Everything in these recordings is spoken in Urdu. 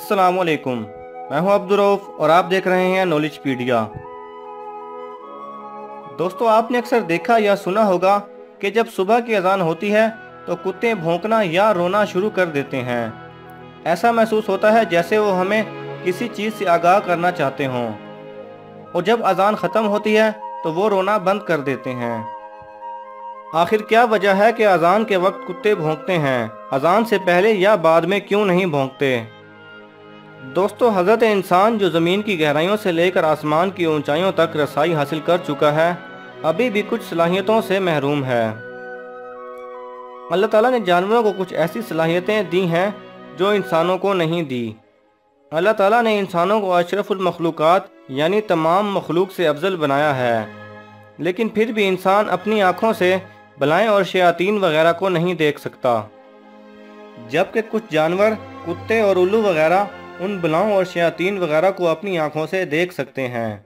السلام علیکم۔ میں ہوں عبدالروف اور آپ دیکھ رہے ہیں نالج پیڈیا دوستو، آپ نے اکثر دیکھا یا سنا ہوگا کہ جب صبح کی اذان ہوتی ہے تو کتے بھونکنا یا رونا شروع کر دیتے ہیں۔ ایسا محسوس ہوتا ہے جیسے وہ ہمیں کسی چیز سے آگاہ کرنا چاہتے ہوں۔ اور جب اذان ختم ہوتی ہے تو وہ رونا بند کر دیتے ہیں۔ آخر کیا وجہ ہے کہ اذان کے وقت کتے بھونکتے ہیں؟ اذان سے پہلے یا بعد میں کیوں نہیں بھونکتے؟ دوستو، حضرت انسان جو زمین کی گہرائیوں سے لے کر آسمان کی اونچائیوں تک رسائی حاصل کر چکا ہے، ابھی بھی کچھ صلاحیتوں سے محروم ہے۔ اللہ تعالیٰ نے جانوروں کو کچھ ایسی صلاحیتیں دی ہیں جو انسانوں کو نہیں دی۔ اللہ تعالیٰ نے انسانوں کو اشرف المخلوقات یعنی تمام مخلوق سے افضل بنایا ہے۔ لیکن پھر بھی انسان اپنی آنکھوں سے بلائیں اور شیاطین وغیرہ کو نہیں دیکھ سکتا۔ جبکہ کچھ جانور، کتے اور الو وغیرہ ان بلاؤں اور شیاطین وغیرہ کو اپنی آنکھوں سے دیکھ سکتے ہیں۔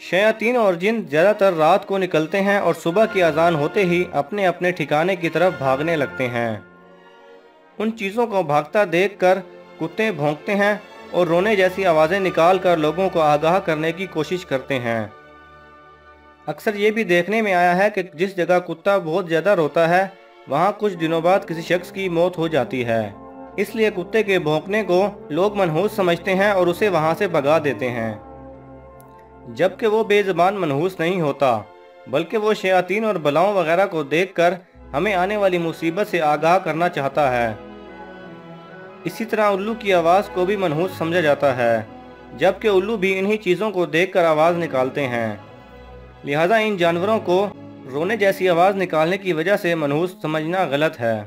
شیاطین اور جن زیادہ تر رات کو نکلتے ہیں اور صبح کی اذان ہوتے ہی اپنے اپنے ٹھکانے کی طرف بھاگنے لگتے ہیں۔ ان چیزوں کو بھاگتا دیکھ کر کتے بھونکتے ہیں اور رونے جیسی آوازیں نکال کر لوگوں کو آگاہ کرنے کی کوشش کرتے ہیں۔ اکثر یہ بھی دیکھنے میں آیا ہے کہ جس جگہ کتا بہت زیادہ روتا ہے، وہاں کچھ دنوں بعد کسی شخص کی موت ہو جاتی ہے۔ اس لیے کتے کے بھونکنے کو لوگ منحوس سمجھتے ہیں اور اسے وہاں سے بگا دیتے ہیں۔ جبکہ وہ بے زبان منحوس نہیں ہوتا، بلکہ وہ شیاطین اور بلاؤں وغیرہ کو دیکھ کر ہمیں آنے والی مصیبت سے آگاہ کرنا چاہتا ہے۔ اسی طرح الو کی آواز کو بھی منحوس سمجھا جاتا ہے، جبکہ الو بھی انہی چیزوں کو دیکھ کر آواز نکالتے ہیں۔ لہذا ان جانوروں کو رونے جیسی آواز نکالنے کی وجہ سے منحوس سمجھنا غلط ہے۔